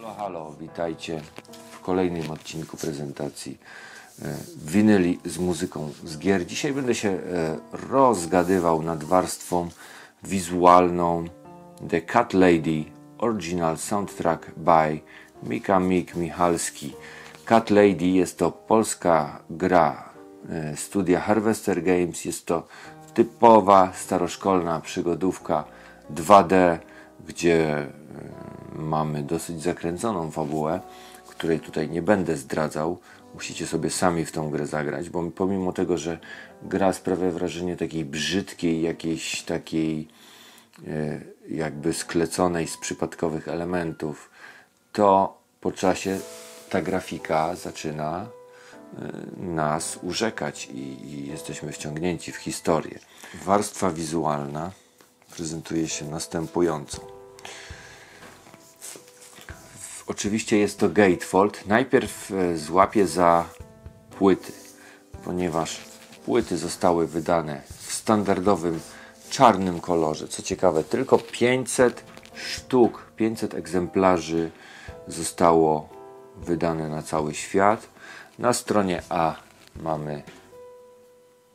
Halo, halo, witajcie w kolejnym odcinku prezentacji e, winyli z muzyką z gier. Dzisiaj będę się e, rozgadywał nad warstwą wizualną The Cat Lady Original Soundtrack by Mika Mik Michalski. Cat Lady jest to polska gra e, studia Harvester Games. Jest to typowa staroszkolna przygodówka 2D, gdzie mamy dosyć zakręconą fabułę, której tutaj nie będę zdradzał. Musicie sobie sami w tą grę zagrać, bo pomimo tego, że gra sprawia wrażenie takiej brzydkiej, jakiejś takiej e, jakby skleconej z przypadkowych elementów, to po czasie ta grafika zaczyna e, nas urzekać i, i jesteśmy wciągnięci w historię. Warstwa wizualna prezentuje się następująco. Oczywiście jest to gatefold. Najpierw e, złapię za płyty, ponieważ płyty zostały wydane w standardowym czarnym kolorze. Co ciekawe, tylko 500 sztuk, 500 egzemplarzy zostało wydane na cały świat. Na stronie A mamy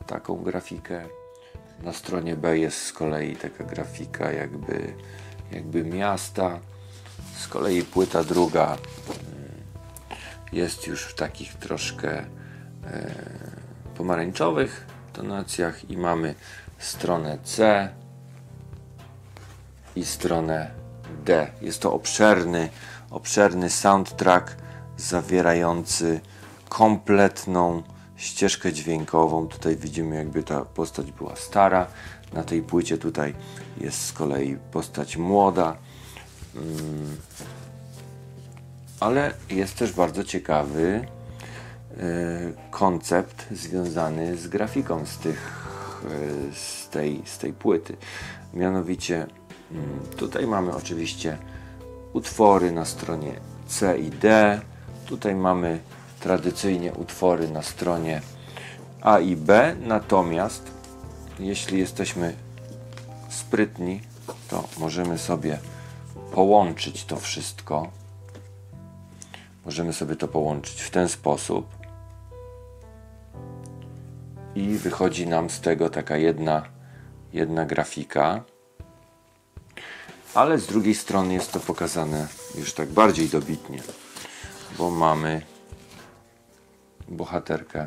taką grafikę. Na stronie B jest z kolei taka grafika jakby, jakby miasta. Z kolei płyta druga mm, jest już w takich troszkę e, pomarańczowych tonacjach i mamy stronę C i stronę D. Jest to obszerny, obszerny soundtrack zawierający kompletną ścieżkę dźwiękową. Tutaj widzimy, jakby ta postać była stara. Na tej płycie tutaj jest z kolei postać młoda. Mm. Ale jest też bardzo ciekawy e, koncept związany z grafiką z, tych, e, z, tej, z tej płyty. Mianowicie mm, tutaj mamy oczywiście utwory na stronie C i D. Tutaj mamy tradycyjnie utwory na stronie A i B. Natomiast jeśli jesteśmy sprytni, to możemy sobie połączyć to wszystko. Możemy sobie to połączyć w ten sposób. I wychodzi nam z tego taka jedna, jedna grafika. Ale z drugiej strony jest to pokazane już tak bardziej dobitnie, bo mamy bohaterkę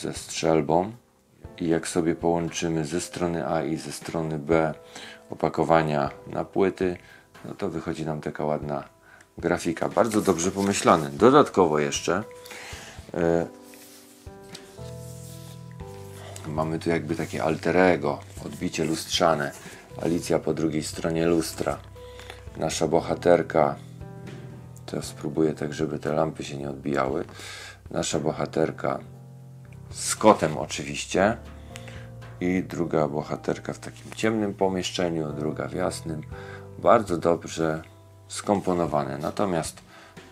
ze strzelbą i jak sobie połączymy ze strony A i ze strony B opakowania na płyty, no to wychodzi nam taka ładna grafika. Bardzo dobrze pomyślane. Dodatkowo jeszcze e, mamy tu jakby takie alter ego, odbicie lustrzane. Alicja po drugiej stronie lustra. Nasza bohaterka Teraz spróbuję tak, żeby te lampy się nie odbijały. Nasza bohaterka z kotem oczywiście. I druga bohaterka w takim ciemnym pomieszczeniu, druga w jasnym. Bardzo dobrze skomponowane. Natomiast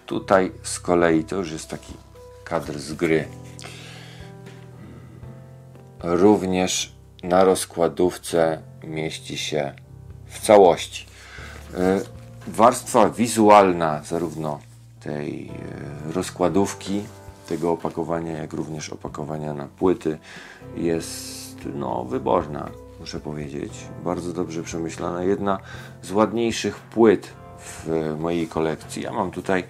tutaj z kolei to już jest taki kadr z gry. Również na rozkładówce mieści się w całości. Y, warstwa wizualna zarówno tej e, rozkładówki, tego opakowania, jak również opakowania na płyty jest no, wyborna, muszę powiedzieć. Bardzo dobrze przemyślana. Jedna z ładniejszych płyt w mojej kolekcji. Ja mam tutaj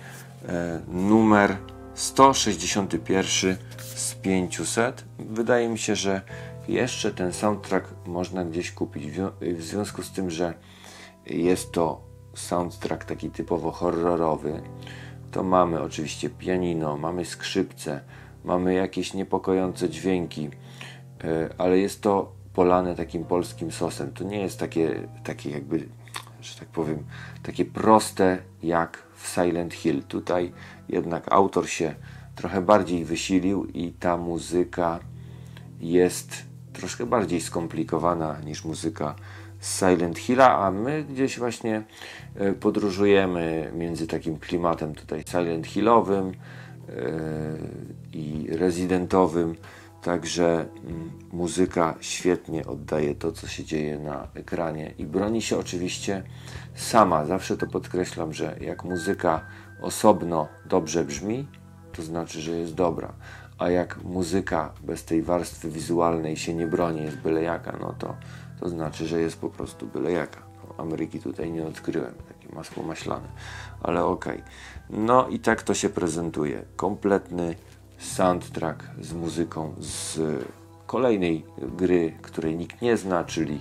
e, numer 161 z 500. Wydaje mi się, że jeszcze ten soundtrack można gdzieś kupić. W zwią- W związku z tym, że jest to soundtrack taki typowo horrorowy, to mamy oczywiście pianino, mamy skrzypce, mamy jakieś niepokojące dźwięki, ale jest to polane takim polskim sosem. To nie jest takie, takie jakby, że tak powiem, takie proste jak w Silent Hill. Tutaj jednak autor się trochę bardziej wysilił i ta muzyka jest troszkę bardziej skomplikowana niż muzyka z Silent Hilla, a my gdzieś właśnie e, podróżujemy między takim klimatem tutaj Silent Hillowym e, i rezydentowym. Także mm, muzyka świetnie oddaje to, co się dzieje na ekranie i broni się oczywiście sama. Zawsze to podkreślam, że jak muzyka osobno dobrze brzmi, to znaczy, że jest dobra. A jak muzyka bez tej warstwy wizualnej się nie broni, jest byle jaka, no to, to znaczy, że jest po prostu byle jaka. Ameryki tutaj nie odkryłem, takie masło maślane, ale okej. No i tak to się prezentuje. Kompletny soundtrack z muzyką z kolejnej gry, której nikt nie zna, czyli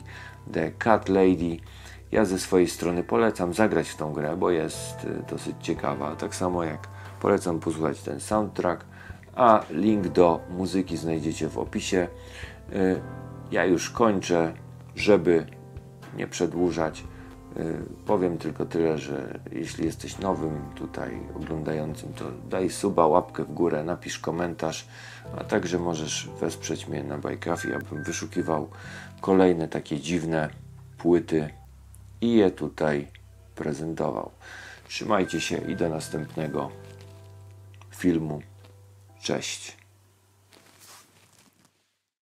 The Cat Lady. Ja ze swojej strony polecam zagrać w tą grę, bo jest y, dosyć ciekawa. Tak samo jak polecam posłuchać ten soundtrack, a link do muzyki znajdziecie w opisie. Y, Ja już kończę, żeby nie przedłużać. Y, Powiem tylko tyle, że jeśli jesteś nowym tutaj oglądającym, to daj suba, łapkę w górę, napisz komentarz, a także możesz wesprzeć mnie na Bajkafi, abym wyszukiwał kolejne takie dziwne płyty i je tutaj prezentował. Trzymajcie się i do następnego filmu. Cześć.